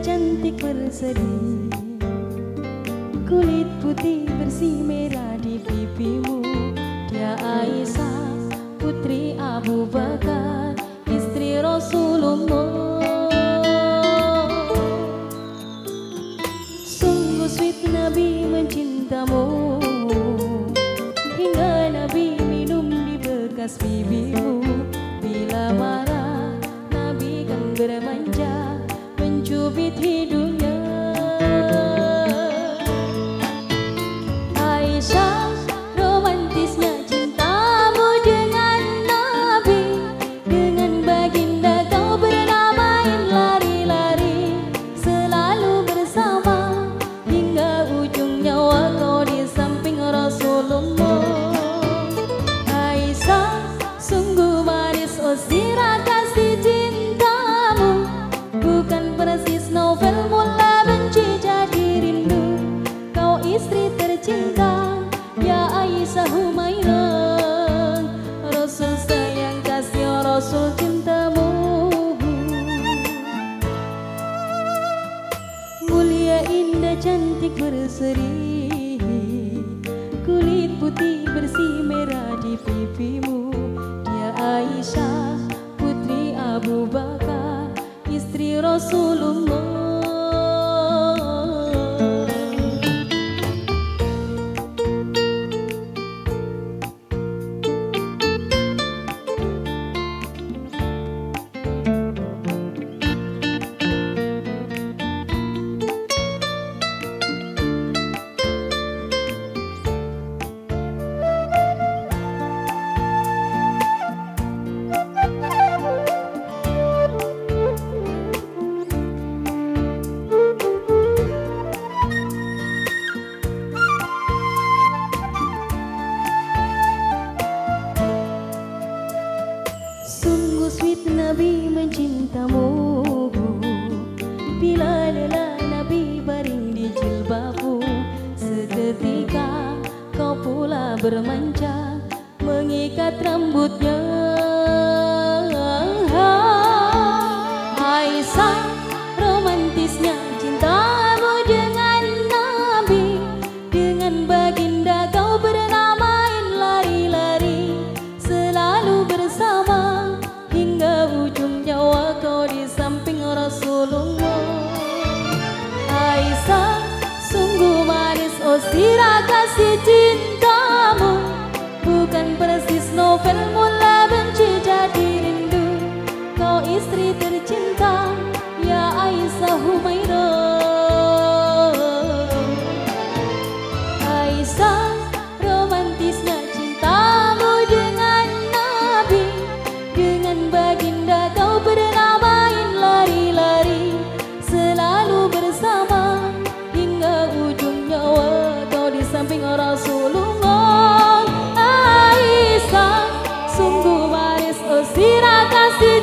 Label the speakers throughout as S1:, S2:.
S1: cantik berseri Kulit putih bersih merah di pipimu. Dia Aisyah putri Abu Bakar Istri Rasulullah. Sungguh sweet Nabi mencintamu. Hingga Nabi minum di bekas bibimu Bila marah Nabi kan bermanja বিধিরু Rasul cintamu Mulia indah cantik berseri. Kulit putih bersih merah di pipimu. Dia Aisyah putri Abu Bakar Istri Rasulullah bermanja Mengikat rambutnya. Aisyah romantisnya cintamu dengan Nabi. Dengan baginda kau bernamain lari-lari Selalu bersama. Hingga ujung nyawa kau di samping Rasulullah. Aisyah sungguh manis oh sirah kasih Bukan persis novel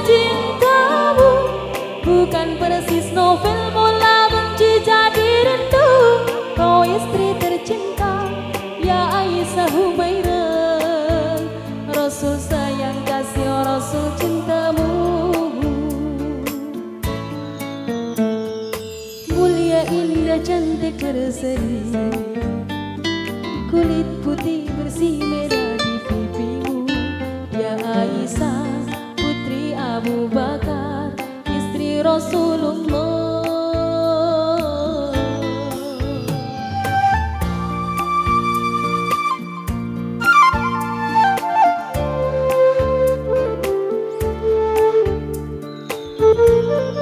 S1: cintamu. Bukan persis novel mula benci jadi rindu. Kau istri tercinta Ya Aisyah Humairah Rasul sayang kasih Rasul cintamu. Mulia indah cantik berseri. Kulit putih bersih merah Música